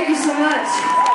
Thank you so much.